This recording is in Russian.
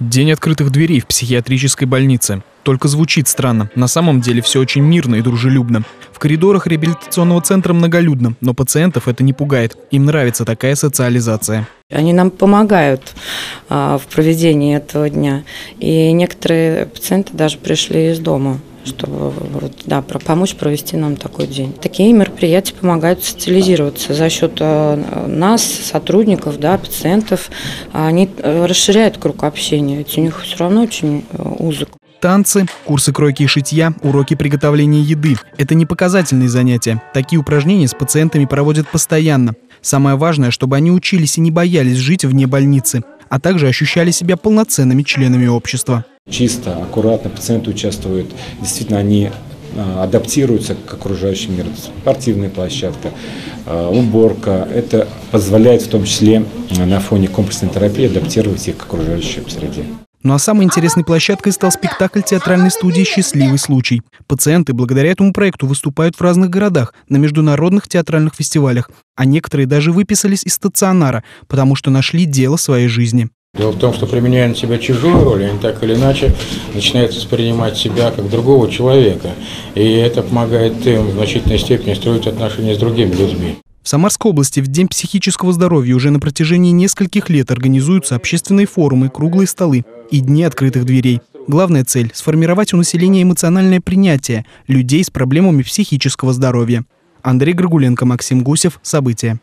День открытых дверей в психиатрической больнице. Только звучит странно. На самом деле все очень мирно и дружелюбно. В коридорах реабилитационного центра многолюдно, но пациентов это не пугает. Им нравится такая социализация. Они нам помогают а, в проведении этого дня. И некоторые пациенты даже пришли из дома чтобы да, помочь провести нам такой день. Такие мероприятия помогают социализироваться за счет э, нас, сотрудников, да, пациентов. Они э, расширяют круг общения, ведь у них все равно очень э, узок. Танцы, курсы кройки и шитья, уроки приготовления еды – это не показательные занятия. Такие упражнения с пациентами проводят постоянно. Самое важное, чтобы они учились и не боялись жить вне больницы, а также ощущали себя полноценными членами общества. Чисто, аккуратно пациенты участвуют. Действительно, они а, адаптируются к окружающему миру. Спортивная площадка, а, уборка. Это позволяет в том числе на фоне комплексной терапии адаптировать их к окружающей среде. Ну а самой интересной площадкой стал спектакль театральной студии «Счастливый случай». Пациенты благодаря этому проекту выступают в разных городах, на международных театральных фестивалях, а некоторые даже выписались из стационара, потому что нашли дело своей жизни. Дело в том, что применяя на себя чужую роль, они так или иначе начинают воспринимать себя как другого человека. И это помогает им в значительной степени строить отношения с другими людьми. В Самарской области в День психического здоровья уже на протяжении нескольких лет организуются общественные форумы, круглые столы и дни открытых дверей. Главная цель – сформировать у населения эмоциональное принятие людей с проблемами психического здоровья. Андрей Грагуленко, Максим Гусев. События.